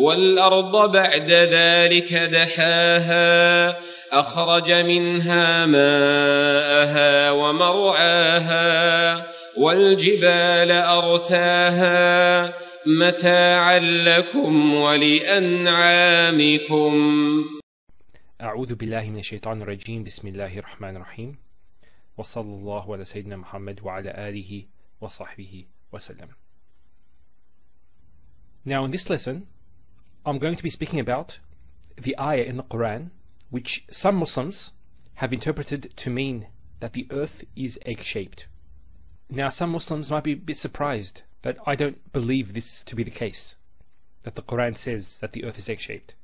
والأرض بعد ذلك دحاها أخرج منها ماءها ومرعاها والجبال أرساها. متاعا لكم ولأنعامكم. أعوذ بالله من الشيطان الرجيم. بسم الله الرحمن الرحيم. وصلى الله على سيدنا محمد وعلى آله وصحبه وسلم. Now in this lesson I'm going to be speaking about the ayah in the Quran which some Muslims have interpreted to mean that the earth is egg-shaped. Now some Muslims might be a bit surprised that I don't believe this to be the case, that the Quran says that the earth is egg-shaped.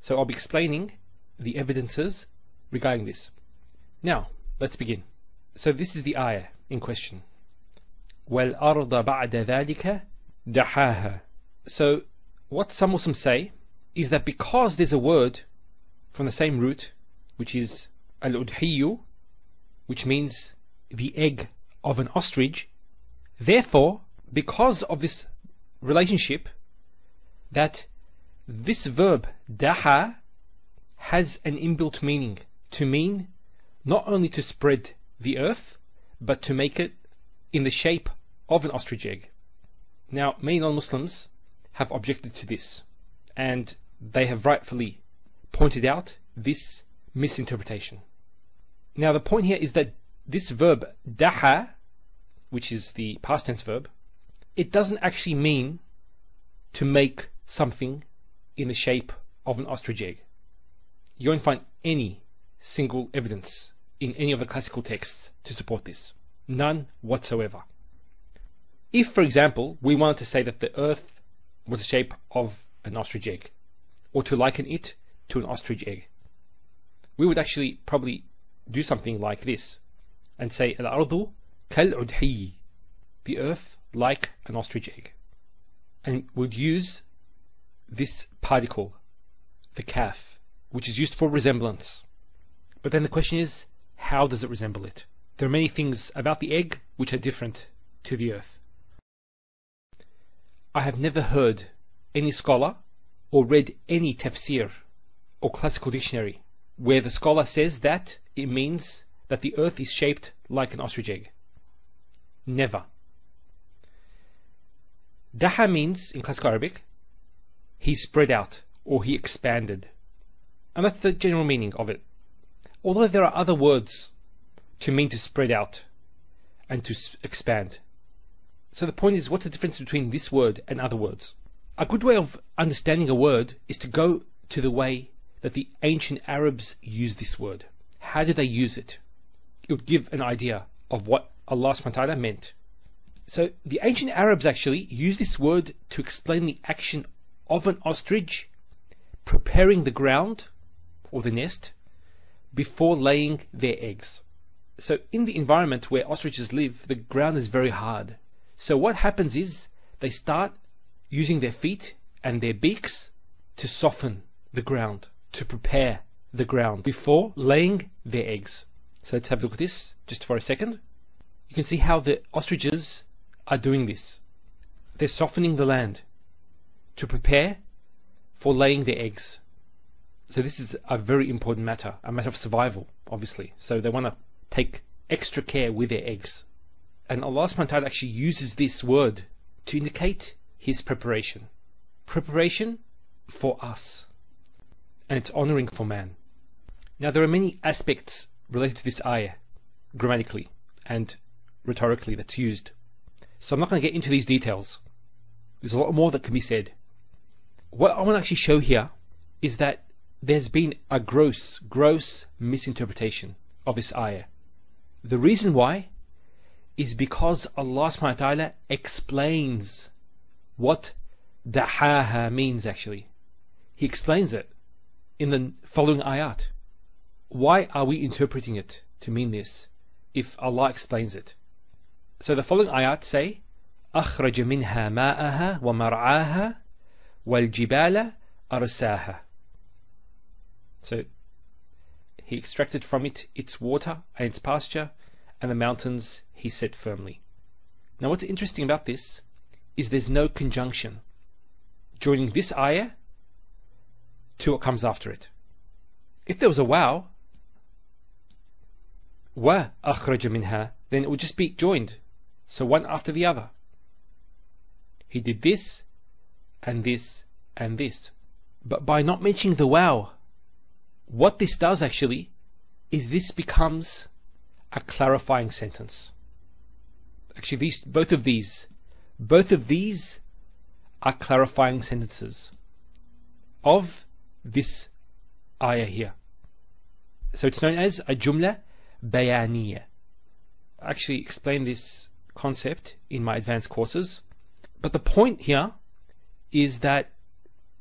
So I'll be explaining the evidences regarding this. Now, let's begin. So this is the ayah in question. وَالْأَرْضَ بَعْدَ ذَلِكَ دَحَاهَا So what some Muslims say is that because there's a word from the same root, which is al-udhiyu, which means the egg of an ostrich, therefore, because of this relationship, that this verb daha has an inbuilt meaning to mean not only to spread the earth, but to make it in the shape of an ostrich egg. Now, many non-Muslims have objected to this, and they have rightfully pointed out this misinterpretation. Now, the point here is that this verb daha, which is the past tense verb, it doesn't actually mean to make something in the shape of an ostrich egg. You won't find any single evidence in any of the classical texts to support this. None whatsoever. If, for example, we wanted to say that the earth was the shape of an ostrich egg, or to liken it to an ostrich egg, we would actually probably do something like this and say Al-ardu kal-udhi the earth like an ostrich egg. And would use this particle the kaf which is used for resemblance. But then the question is how does it resemble it? There are many things about the egg which are different to the earth I have never heard any scholar or read any tafsir or classical dictionary where the scholar says that it means that the earth is shaped like an ostrich egg. Never. Daha means, in classical Arabic, he spread out or he expanded. And that's the general meaning of it. Although there are other words to mean to spread out and to expand. So the point is, what's the difference between this word and other words? A good way of understanding a word is to go to the way that the ancient Arabs used this word. How did they use it? It would give an idea of what Allah subhanahu meant. So the ancient Arabs actually used this word to explain the action of an ostrich preparing the ground or the nest before laying their eggs. So in the environment where ostriches live, the ground is very hard. So what happens is they start using their feet and their beaks to soften the ground to prepare the ground before laying their eggs. So let's have a look at this just for a second. You can see how the ostriches are doing this. They're softening the land to prepare for laying their eggs. So this is a very important matter, a matter of survival, obviously. So they want to take extra care with their eggs. And Allah subhanahu wa ta'ala actually uses this word to indicate his preparation. Preparation for us and it's honoring for man. Now, there are many aspects related to this ayah, grammatically and rhetorically, that's used. So I'm not going to get into these details. There's a lot more that can be said. What I want to actually show here is that there's been a gross, gross misinterpretation of this ayah. The reason why is because Allah subhanahu wa ta'ala explains what dahaha means actually. He explains it in the following ayat. Why are we interpreting it to mean this if Allah explains it? So the following ayat say, أخرج منها ماءها ومرعاها والجبال أرساها. So he extracted from it its water and its pasture, and the mountains he set firmly. Now what's interesting about this is there's no conjunction. joining this ayah to what comes after it. If there was a waw, wa akhraja minha, then it would just be joined. So one after the other. He did this, and this, and this. But by not mentioning the waw, what this does actually is this becomes a clarifying sentence. Actually, these both of these, both of these are clarifying sentences of this ayah here. So it's known as a jumla bayaniya. I actually explain this concept in my advanced courses. But the point here is that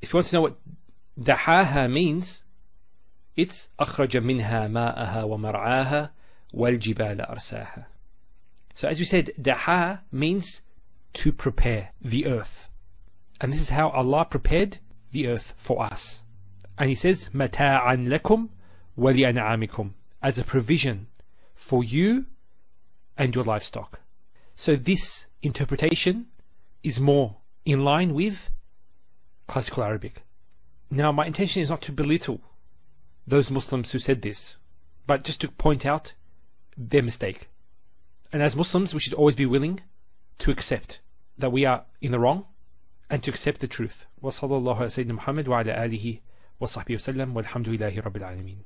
if you want to know what dahaha means, it's akhraja minha ma'aha wa mar'aha والجبال أرساها. So as we said, daha means to prepare the earth. And this is how Allah prepared the earth for us. And He says, مَتَاعًا لَكُمْ وَلِأَنْعَامِكُمْ As a provision for you and your livestock. So this interpretation is more in line with classical Arabic. Now my intention is not to belittle those Muslims who said this, but just to point out their mistake. And as Muslims, we should always be willing to accept that we are in the wrong and to accept the truth. وصلى الله على سيدنا محمد وعلى آله وصحبه وسلم والحمد لله رب العالمين